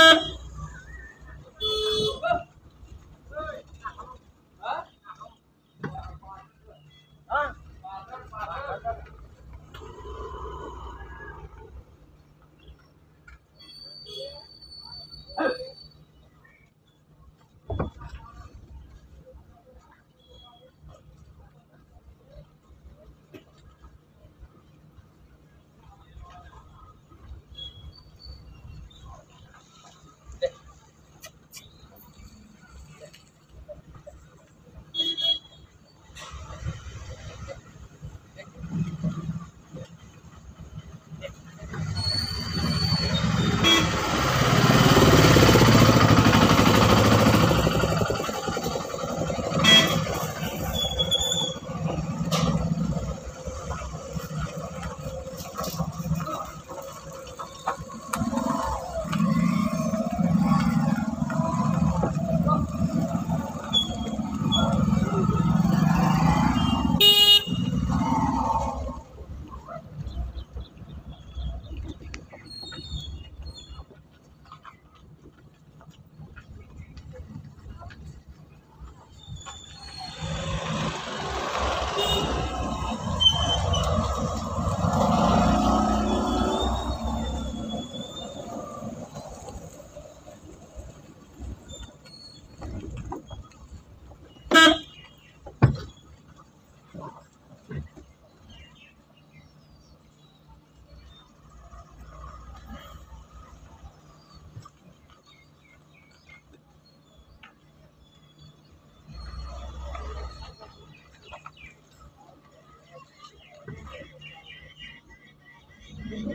Mm-hmm.